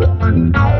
懂。